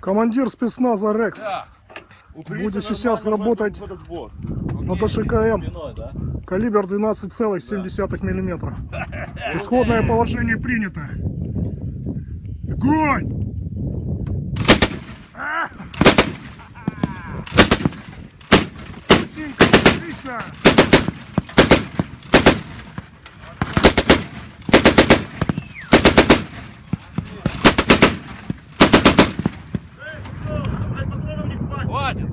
Командир спецназа Рекс. Будет сейчас работать на ДШКМ. Калибр 12,7 мм. Исходное положение принято. Огонь! А! Отлично! Владин.